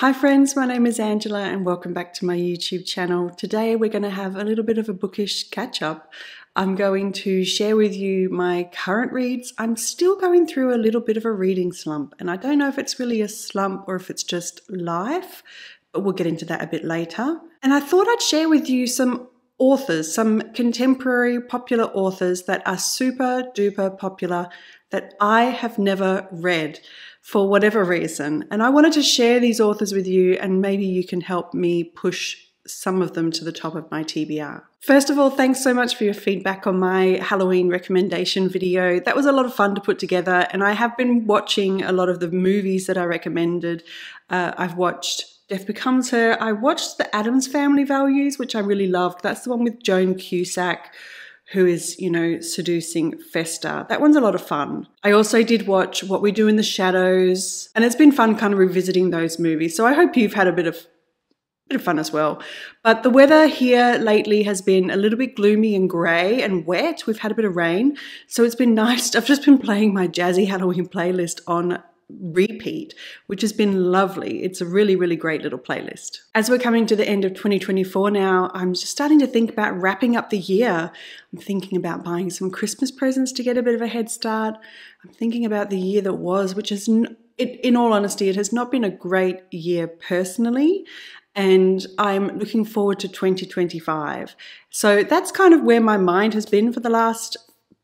Hi friends, my name is Angela and welcome back to my YouTube channel. Today we're going to have a little bit of a bookish catch up. I'm going to share with you my current reads. I'm still going through a little bit of a reading slump and I don't know if it's really a slump or if it's just life, but we'll get into that a bit later. And I thought I'd share with you some authors, some contemporary popular authors that are super duper popular that I have never read for whatever reason. And I wanted to share these authors with you, and maybe you can help me push some of them to the top of my TBR. First of all, thanks so much for your feedback on my Halloween recommendation video. That was a lot of fun to put together, and I have been watching a lot of the movies that I recommended. Uh, I've watched Death Becomes Her. I watched The Addams Family Values, which I really loved. That's the one with Joan Cusack who is, you know, seducing Fester. That one's a lot of fun. I also did watch What We Do in the Shadows, and it's been fun kind of revisiting those movies. So I hope you've had a bit of bit of fun as well. But the weather here lately has been a little bit gloomy and grey and wet. We've had a bit of rain. So it's been nice. I've just been playing my jazzy Halloween playlist on repeat, which has been lovely. It's a really, really great little playlist. As we're coming to the end of 2024 now, I'm just starting to think about wrapping up the year. I'm thinking about buying some Christmas presents to get a bit of a head start. I'm thinking about the year that was, which is, in all honesty, it has not been a great year personally. And I'm looking forward to 2025. So that's kind of where my mind has been for the last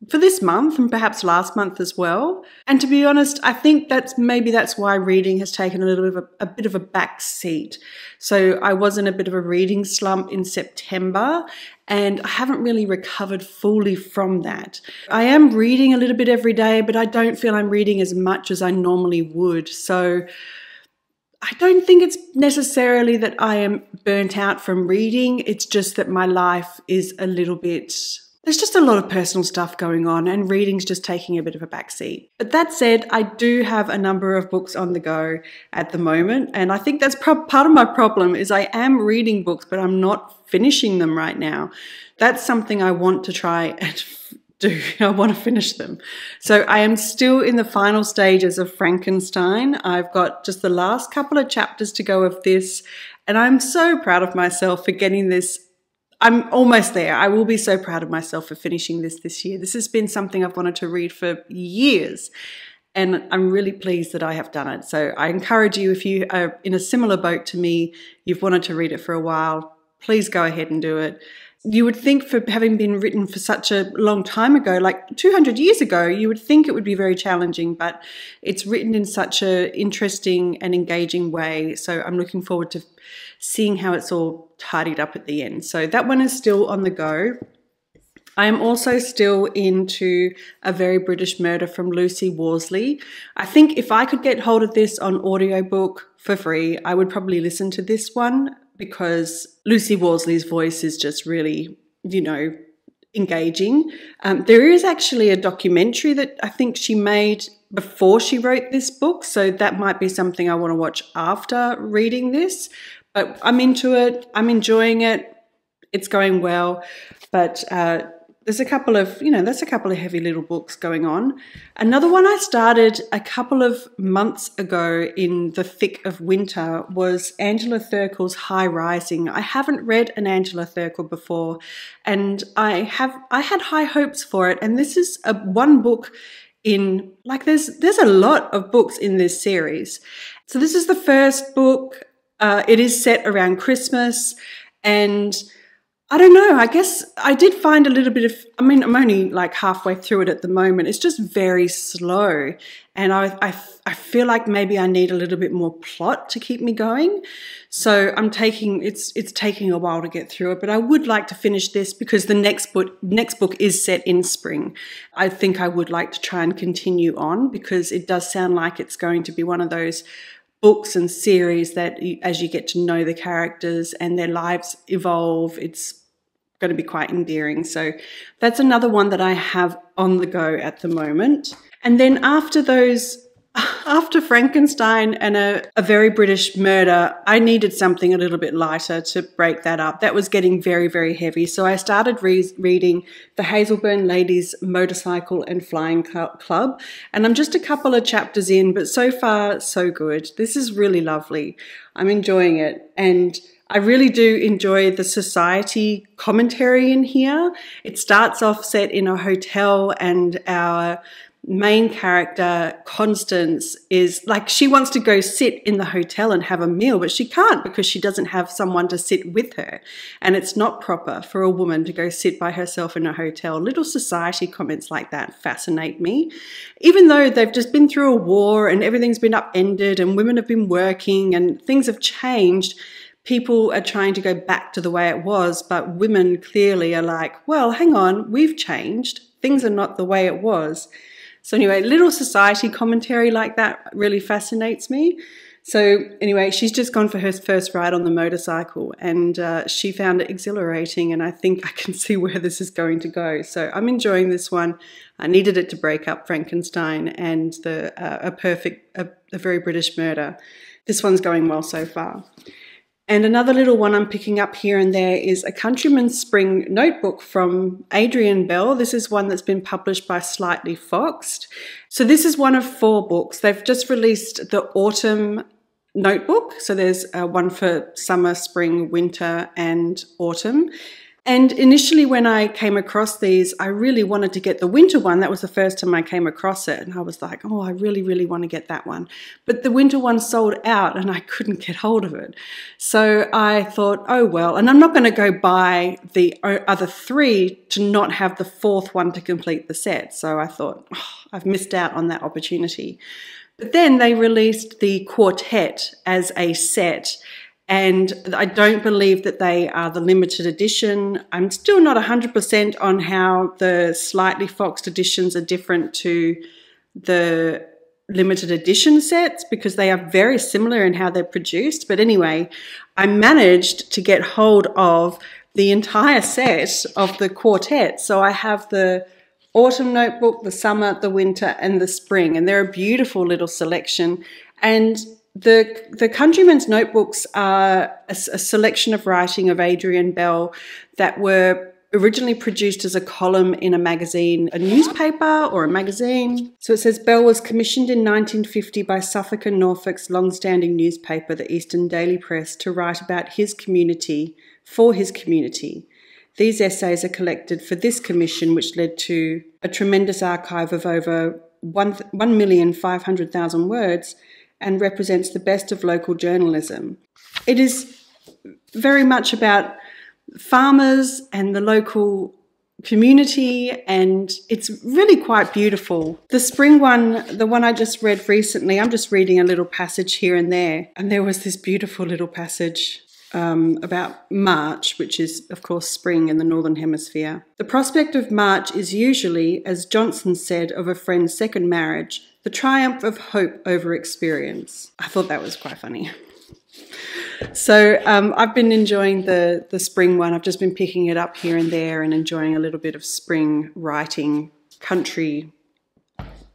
for this month and perhaps last month as well. And to be honest, I think that's maybe that's why reading has taken a little bit of a, a, bit of a back seat. So I was in a bit of a reading slump in September and I haven't really recovered fully from that. I am reading a little bit every day, but I don't feel I'm reading as much as I normally would. So I don't think it's necessarily that I am burnt out from reading. It's just that my life is a little bit there's just a lot of personal stuff going on, and reading's just taking a bit of a backseat. But that said, I do have a number of books on the go at the moment, and I think that's part of my problem is I am reading books, but I'm not finishing them right now. That's something I want to try and do. I want to finish them. So I am still in the final stages of Frankenstein. I've got just the last couple of chapters to go of this, and I'm so proud of myself for getting this I'm almost there. I will be so proud of myself for finishing this this year. This has been something I've wanted to read for years, and I'm really pleased that I have done it. So I encourage you, if you are in a similar boat to me, you've wanted to read it for a while, please go ahead and do it. You would think, for having been written for such a long time ago, like 200 years ago, you would think it would be very challenging, but it's written in such an interesting and engaging way. So I'm looking forward to seeing how it's all tidied up at the end. So that one is still on the go. I am also still into A Very British Murder from Lucy Worsley. I think if I could get hold of this on audiobook for free, I would probably listen to this one because Lucy Worsley's voice is just really, you know, engaging. Um, there is actually a documentary that I think she made before she wrote this book, so that might be something I want to watch after reading this. But I'm into it. I'm enjoying it. It's going well. But uh, there's a couple of, you know, there's a couple of heavy little books going on. Another one I started a couple of months ago in the thick of winter was Angela Thirkell's High Rising. I haven't read an Angela Thirkell before, and I have I had high hopes for it. And this is a one book in like there's there's a lot of books in this series. So this is the first book. Uh, it is set around Christmas, and I don't know. I guess I did find a little bit of. I mean, I'm only like halfway through it at the moment. It's just very slow, and I, I, I feel like maybe I need a little bit more plot to keep me going. So I'm taking it's it's taking a while to get through it, but I would like to finish this because the next book next book is set in spring. I think I would like to try and continue on because it does sound like it's going to be one of those books and series that as you get to know the characters and their lives evolve, it's going to be quite endearing. So that's another one that I have on the go at the moment. And then after those after Frankenstein and a, a, very British murder, I needed something a little bit lighter to break that up. That was getting very, very heavy. So I started re- reading the Hazelbourne Ladies Motorcycle and Flying Club. And I'm just a couple of chapters in, but so far, so good. This is really lovely. I'm enjoying it. And I really do enjoy the society commentary in here. It starts off set in a hotel and our main character, Constance, is like she wants to go sit in the hotel and have a meal, but she can't because she doesn't have someone to sit with her. And it's not proper for a woman to go sit by herself in a hotel. Little society comments like that fascinate me. Even though they've just been through a war and everything's been upended and women have been working and things have changed people are trying to go back to the way it was, but women clearly are like, well, hang on, we've changed. Things are not the way it was. So, anyway, little society commentary like that really fascinates me. So, anyway, she's just gone for her first ride on the motorcycle and uh, she found it exhilarating. And I think I can see where this is going to go. So, I'm enjoying this one. I needed it to break up Frankenstein and the uh, a perfect, a, a very British murder. This one's going well so far. And another little one I'm picking up here and there is a Countryman's Spring notebook from Adrian Bell. This is one that's been published by Slightly Foxed. So this is one of four books. They've just released the autumn notebook. So there's uh, one for summer, spring, winter, and autumn. And initially, when I came across these, I really wanted to get the winter one. That was the first time I came across it. And I was like, oh, I really, really want to get that one. But the winter one sold out and I couldn't get hold of it. So I thought, oh, well, and I'm not going to go buy the uh, other three to not have the fourth one to complete the set. So I thought, oh, I've missed out on that opportunity. But then they released the quartet as a set and I don't believe that they are the limited edition. I'm still not 100% on how the slightly foxed editions are different to the limited edition sets because they are very similar in how they're produced. But anyway, I managed to get hold of the entire set of the quartet. So I have the autumn notebook, the summer, the winter, and the spring, and they're a beautiful little selection. And the the Countryman's Notebooks are a, a, selection of writing of Adrian Bell that were originally produced as a column in a magazine, a newspaper or a magazine. So it says Bell was commissioned in 1950 by Suffolk and Norfolk's long-standing newspaper, the Eastern Daily Press, to write about his community for his community. These essays are collected for this commission, which led to a tremendous archive of over 1,500,000 words and represents the best of local journalism. It is very much about farmers and the local community and it's really quite beautiful. The spring one, the one I just read recently, I'm just reading a little passage here and there and there was this beautiful little passage um, about March, which is, of course, spring in the Northern Hemisphere. The prospect of March is usually, as Johnson said of a friend's second marriage, the triumph of hope over experience. I thought that was quite funny. So um, I've been enjoying the the spring one. I've just been picking it up here and there and enjoying a little bit of spring writing, country,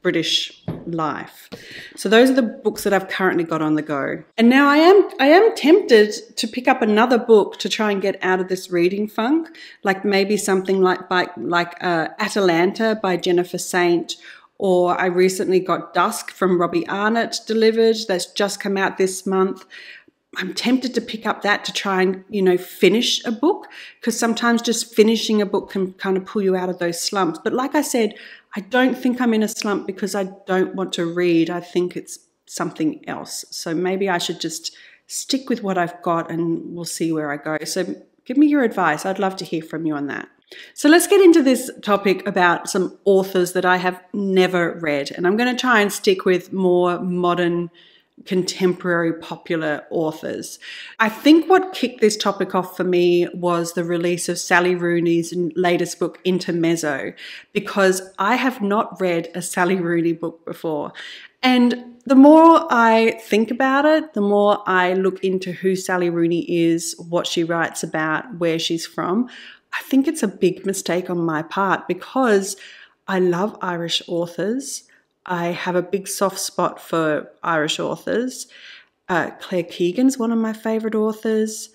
British life. So those are the books that I've currently got on the go. And now I am I am tempted to pick up another book to try and get out of this reading funk, like maybe something like by, like uh, Atalanta by Jennifer Saint or I recently got Dusk from Robbie Arnott delivered. That's just come out this month. I'm tempted to pick up that to try and, you know, finish a book because sometimes just finishing a book can kind of pull you out of those slumps. But like I said, I don't think I'm in a slump because I don't want to read. I think it's something else. So maybe I should just stick with what I've got and we'll see where I go. So give me your advice. I'd love to hear from you on that. So let's get into this topic about some authors that I have never read. And I'm going to try and stick with more modern, contemporary, popular authors. I think what kicked this topic off for me was the release of Sally Rooney's latest book, Intermezzo, because I have not read a Sally Rooney book before. And the more I think about it, the more I look into who Sally Rooney is, what she writes about, where she's from. I think it's a big mistake on my part because I love Irish authors. I have a big soft spot for Irish authors. Uh, Claire Keegan's one of my favourite authors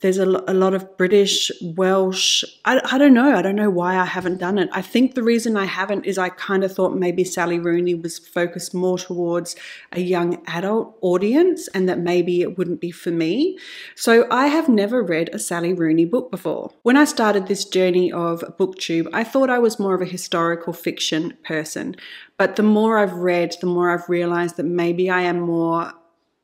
there's a, a lot of British, Welsh. I, I don't know. I don't know why I haven't done it. I think the reason I haven't is I kind of thought maybe Sally Rooney was focused more towards a young adult audience and that maybe it wouldn't be for me. So I have never read a Sally Rooney book before. When I started this journey of booktube, I thought I was more of a historical fiction person. But the more I've read, the more I've realized that maybe I am more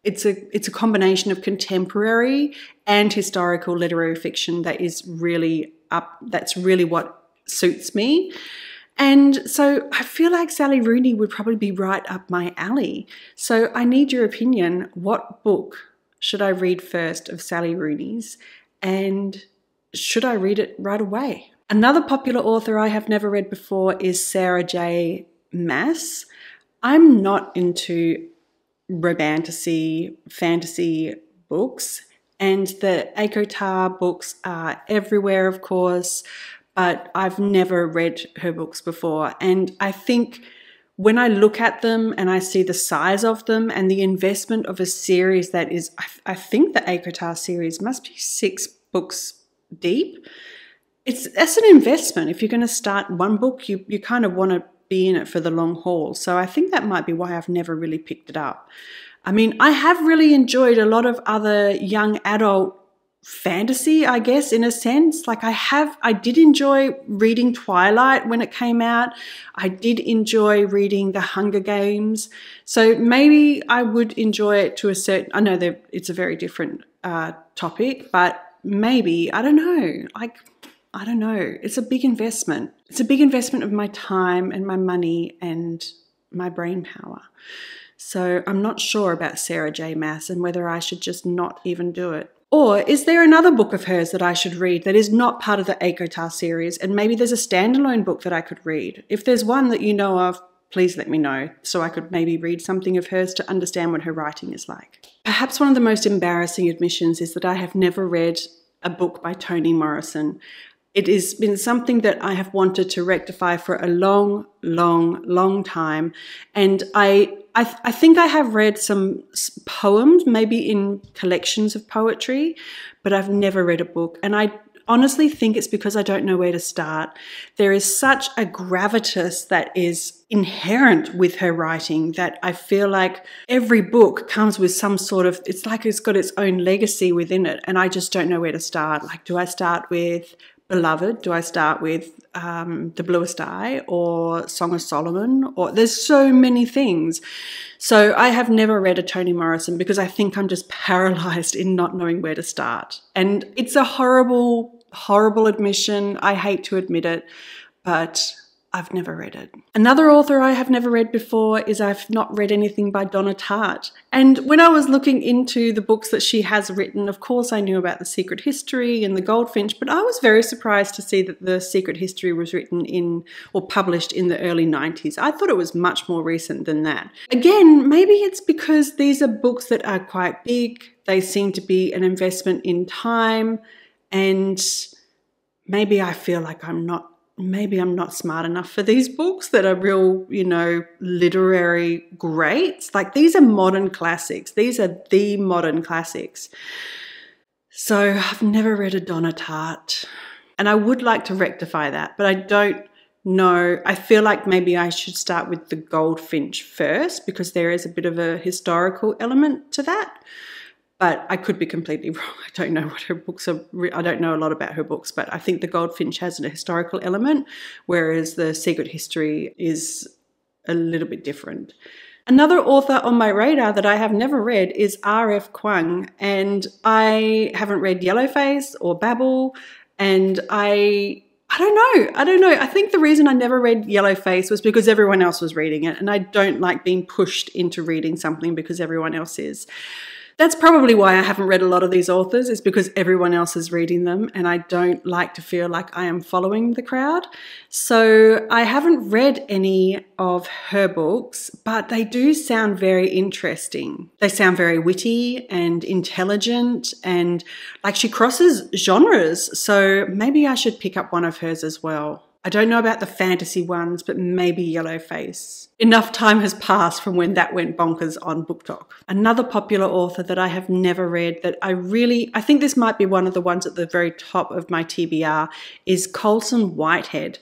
it's a it's a combination of contemporary and historical literary fiction that is really up that's really what suits me and so I feel like Sally Rooney would probably be right up my alley. So I need your opinion. What book should I read first of Sally Rooney's? And should I read it right away? Another popular author I have never read before is Sarah J. Maas. I'm not into romantasy, fantasy books. And the ACOTAR books are everywhere, of course, but I've never read her books before. And I think when I look at them and I see the size of them and the investment of a series that is, I, I think the ACOTAR series must be six books deep. It's that's an investment. If you're going to start one book, you, you kind of want to be in it for the long haul. So I think that might be why I've never really picked it up. I mean, I have really enjoyed a lot of other young adult fantasy, I guess, in a sense. Like I have, I did enjoy reading Twilight when it came out. I did enjoy reading The Hunger Games. So maybe I would enjoy it to a certain, I know that it's a very different uh, topic, but maybe, I don't know, like, I don't know. It's a big investment. It's a big investment of my time and my money and my brain power. So I'm not sure about Sarah J. Maas and whether I should just not even do it. Or is there another book of hers that I should read that is not part of the ACOTAR series and maybe there's a standalone book that I could read? If there's one that you know of, please let me know so I could maybe read something of hers to understand what her writing is like. Perhaps one of the most embarrassing admissions is that I have never read a book by Toni Morrison. It has been something that I have wanted to rectify for a long, long, long time. And I, I, th I think I have read some poems, maybe in collections of poetry, but I've never read a book. And I honestly think it's because I don't know where to start. There is such a gravitas that is inherent with her writing that I feel like every book comes with some sort of, it's like it's got its own legacy within it. And I just don't know where to start. Like, do I start with Beloved? Do I start with um, The Bluest Eye or Song of Solomon? Or there's so many things. So I have never read a Toni Morrison because I think I'm just paralyzed in not knowing where to start. And it's a horrible, horrible admission. I hate to admit it, but I've never read it. Another author I have never read before is I've not read anything by Donna Tartt. And when I was looking into the books that she has written, of course I knew about The Secret History and The Goldfinch, but I was very surprised to see that The Secret History was written in or published in the early 90s. I thought it was much more recent than that. Again, maybe it's because these are books that are quite big, they seem to be an investment in time, and maybe I feel like I'm not maybe I'm not smart enough for these books that are real, you know, literary greats. Like these are modern classics. These are the modern classics. So I've never read a Donna Tartt. And I would like to rectify that, but I don't know. I feel like maybe I should start with the Goldfinch first because there is a bit of a historical element to that but I could be completely wrong. I don't know what her books are. I don't know a lot about her books, but I think The Goldfinch has a historical element, whereas The Secret History is a little bit different. Another author on my radar that I have never read is R.F. Kuang, and I haven't read Yellowface or Babel, and I I don't know. I don't know. I think the reason I never read Yellowface was because everyone else was reading it, and I don't like being pushed into reading something because everyone else is. That's probably why I haven't read a lot of these authors, is because everyone else is reading them and I don't like to feel like I am following the crowd. So I haven't read any of her books, but they do sound very interesting. They sound very witty and intelligent and like she crosses genres. So maybe I should pick up one of hers as well. I don't know about the fantasy ones, but maybe Yellowface. Enough time has passed from when that went bonkers on BookTok. Another popular author that I have never read that I really, I think this might be one of the ones at the very top of my TBR, is Colson Whitehead.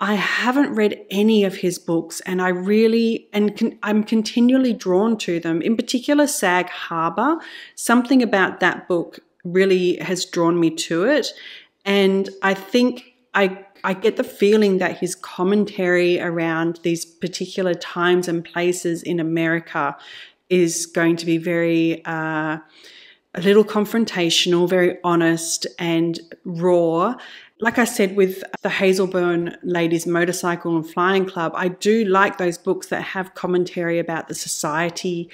I haven't read any of his books and I really, and con, I'm continually drawn to them. In particular, Sag Harbor. Something about that book really has drawn me to it. And I think I I get the feeling that his commentary around these particular times and places in America is going to be very uh, a little confrontational, very honest and raw. Like I said with the Hazelbourne Ladies Motorcycle and Flying Club, I do like those books that have commentary about the society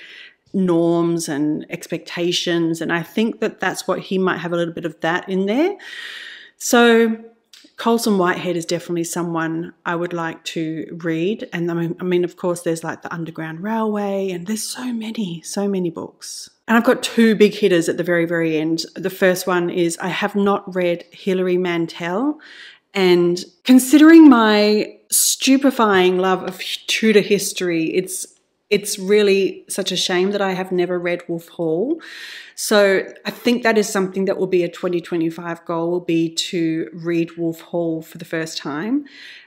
norms and expectations. And I think that that's what he might have a little bit of that in there. So Colson Whitehead is definitely someone I would like to read. And I mean, I mean, of course, there's like the Underground Railway, and there's so many, so many books. And I've got two big hitters at the very, very end. The first one is I have not read Hilary Mantel. And considering my stupefying love of Tudor history, it's it's really such a shame that I have never read Wolf Hall. So I think that is something that will be a 2025 goal will be to read Wolf Hall for the first time.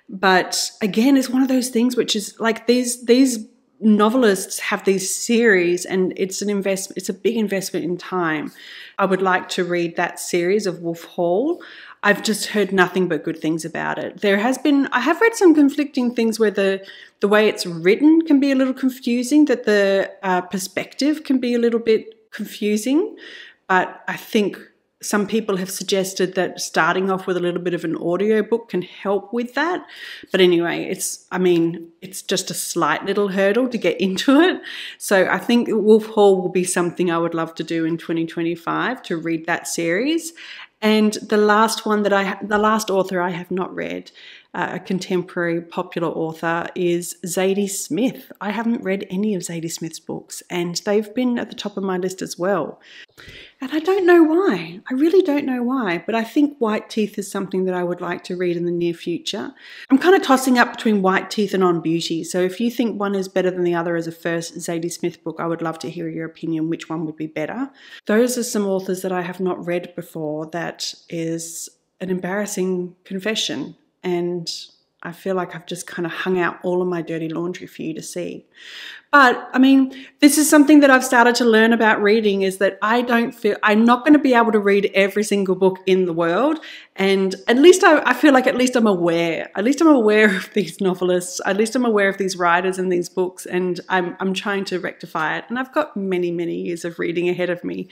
But again, it's one of those things which is like these these novelists have these series and it's an investment it's a big investment in time. I would like to read that series of Wolf Hall. I've just heard nothing but good things about it. There has been I have read some conflicting things where the the way it's written can be a little confusing, that the uh, perspective can be a little bit confusing. But I think some people have suggested that starting off with a little bit of an audiobook can help with that. But anyway, it's, I mean, it's just a slight little hurdle to get into it. So I think Wolf Hall will be something I would love to do in 2025 to read that series. And the last one that I, the last author I have not read, uh, a contemporary popular author, is Zadie Smith. I haven't read any of Zadie Smith's books, and they've been at the top of my list as well. And I don't know why. I really don't know why, but I think White Teeth is something that I would like to read in the near future. I'm kind of tossing up between White Teeth and On Beauty, so if you think one is better than the other as a first Zadie Smith book, I would love to hear your opinion which one would be better. Those are some authors that I have not read before that is an embarrassing confession and I feel like I've just kind of hung out all of my dirty laundry for you to see. But I mean, this is something that I've started to learn about reading is that I don't feel I'm not going to be able to read every single book in the world. And at least I, I feel like at least I'm aware. At least I'm aware of these novelists. At least I'm aware of these writers and these books. And I'm, I'm trying to rectify it. And I've got many, many years of reading ahead of me.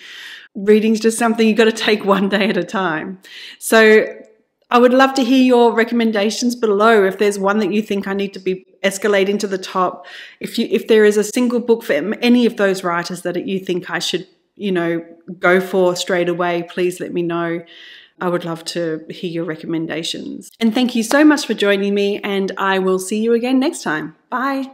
Reading's just something you've got to take one day at a time. So I would love to hear your recommendations below. If there's one that you think I need to be escalating to the top, if you if there is a single book for any of those writers that you think I should, you know, go for straight away, please let me know. I would love to hear your recommendations. And thank you so much for joining me, and I will see you again next time. Bye.